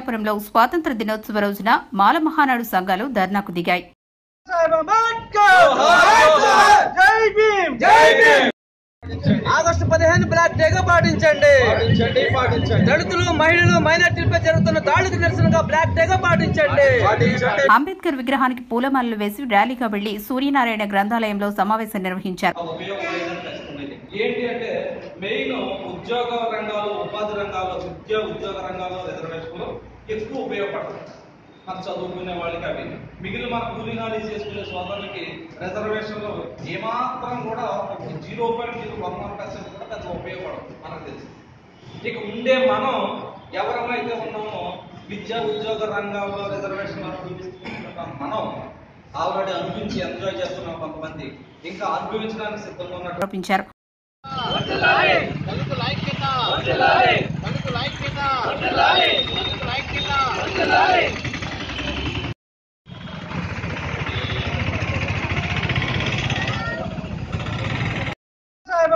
పిఠాపురంలో స్వాతంత్ర దినోత్సవ రోజున మాల మహానాడు సంఘాలు ధర్నాకు దిగాయి. సాహెబ్ అంబేద్కర్ జై భీమ్ జై భీమ్ ఆగస్టు పదిహేను బ్లాక్ డేగా పాటించండి. పాటించండి పాటించండి. దళితులు మహిళలు మైనార్టీలపై జరుగుతున్న దాడులకు నిరసనగా బ్లాక్ డేగా పాటించండి. పాటించండి. అంబేద్కర్ విగ్రహానికి పూలమాలలు వేసి ర్యాలీగా వెళ్ళి సూర్యనారాయణ గ్రంథాలయంలో సమావేశం నిర్వహించారు. ఏంటి అంటే మెయిన్ ఉద్యోగ రంగాలు ఉపాధి రంగాల్లో విద్య ఉద్యోగ రంగాల్లో రిజర్వేషన్లు ఎక్కువ ఉపయోగపడతాయి. మన చదువుకునే వాళ్ళకి అవి. మిగిలిన మన కూలీనాలు చేసుకునే సోదరులకి రిజర్వేషన్లు ఏమాత్రం కూడా zero point zero one one percent కూడా పెద్ద ఉపయోగపడదు మనకు తెలుసు. ఇక ఉండే మనం ఎవరమైతే ఉన్నామో విద్యా ఉద్యోగ రంగాల్లో రిజర్వేషన్ అనుభవిస్తున్నాం మనం ఆల్రెడీ అనిపించి ఎంజాయ్ చేస్తున్నాం కొంతమంది ఇంకా అనుభవించడానికి సిద్ధంగా ఉన్నట్టు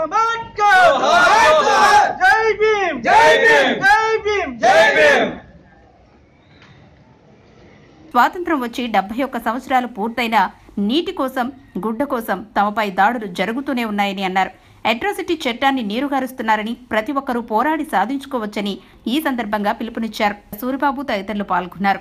అంబేద్కర్ జై భీమ్ జై భీమ్ జై భీమ్ జై భీమ్ స్వాతంత్రం వచ్చి డెబ్బై ఒక్క సంవత్సరాలు పూర్తయినా నీటి కోసం గుడ్డ కోసం తమపై దాడులు జరుగుతూనే ఉన్నాయని అన్నారు. అట్రాసిటీ చట్టాన్ని నీరుగారుస్తున్నారని ప్రతి ఒక్కరూ పోరాడి సాధించుకోవచ్చని ఈ సందర్భంగా పిలుపునిచ్చారు. సూరిబాబు తదితరులు పాల్గొన్నారు.